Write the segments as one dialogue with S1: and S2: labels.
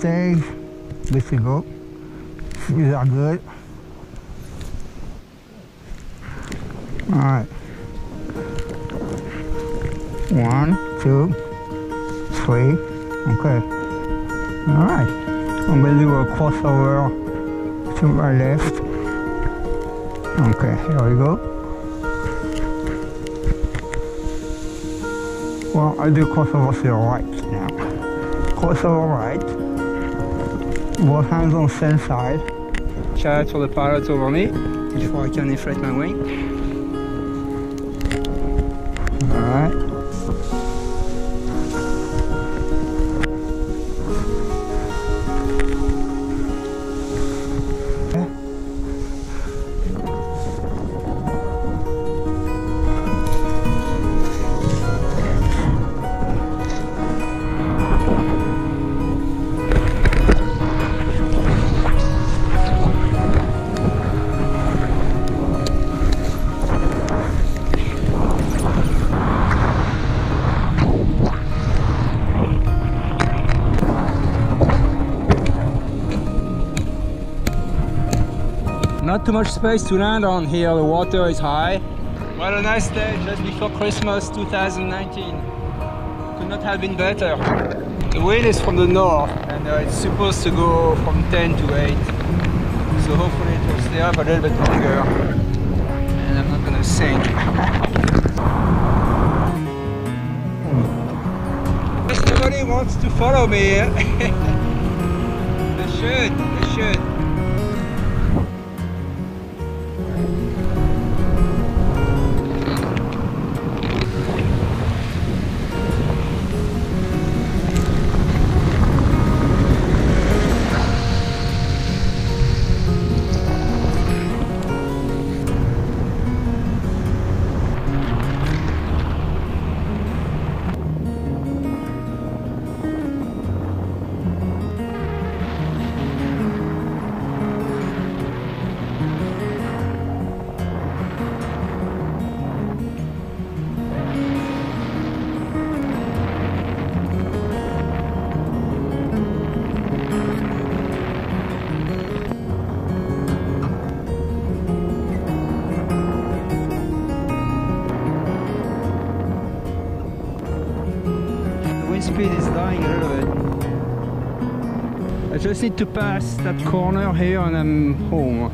S1: Good to go. These are good. Alright. One, two, three. Okay. Alright. I'm gonna do a crossover to my left. Okay, here we go. Well, I'll do crossover to the right now. Crossover right. Both hands on same side. Shout out for the pilot over me before I can inflate my wing. Not too much space to land on here, the water is high. What a nice day just before Christmas 2019. Could not have been better. The wind is from the north and uh, it's supposed to go from 10 to 8. So hopefully it will stay up a little bit longer. And I'm not gonna sink. Just nobody wants to follow me. they should, they should. Just need to pass that corner here and I'm home.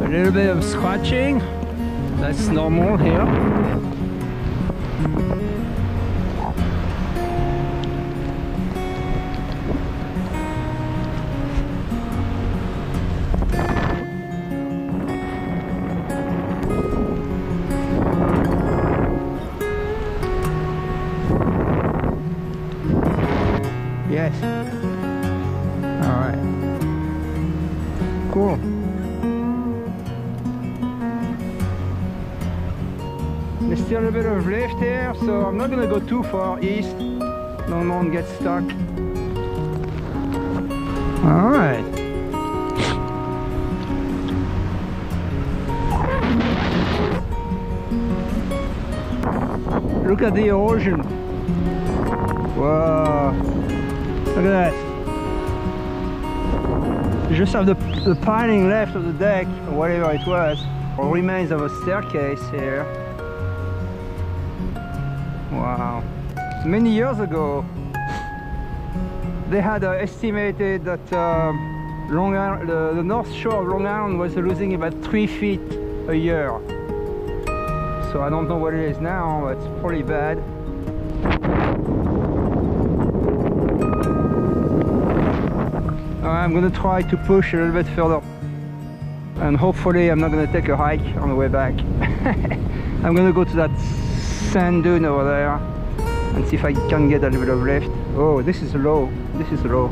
S1: A little bit of scratching, that's normal here. There's still a bit of lift here, so I'm not gonna go too far east. No one gets stuck. All right. Look at the ocean. Wow. Look at that. You just have the, the piling left of the deck, or whatever it was, or remains of a staircase here. Wow. Many years ago, they had uh, estimated that um, Long Island, the, north shore of Long Island was losing about three feet a year. So I don't know what it is now, but it's pretty bad. I'm gonna try to push a little bit further and hopefully I'm not gonna take a hike on the way back. I'm gonna go to that sand dune over there and see if I can get a little of lift. Oh, this is low. This is low.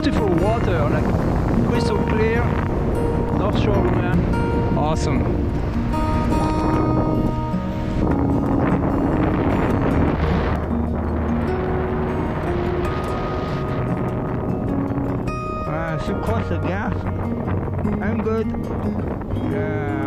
S1: Well, water, like crystal clear. North Shore Long Awesome. Ah, should cross the gas. I'm good. Yeah.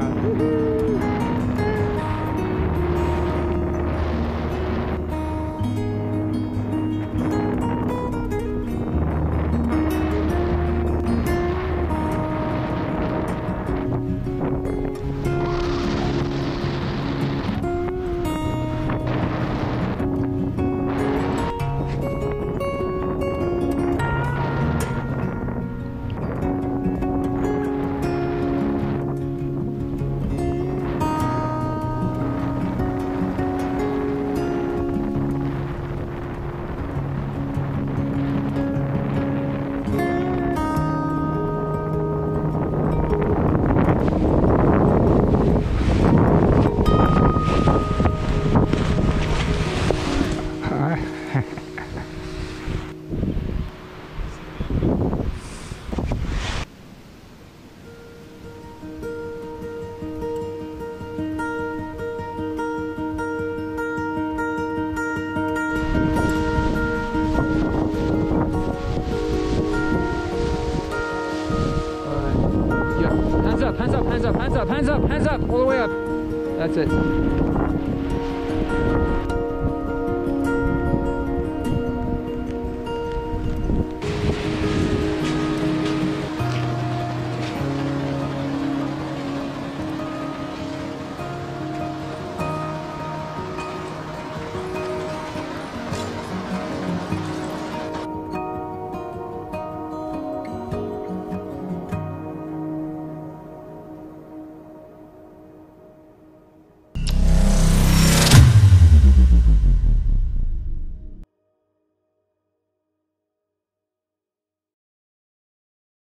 S1: Hands up, hands up, hands up, hands up, all the way up. That's it.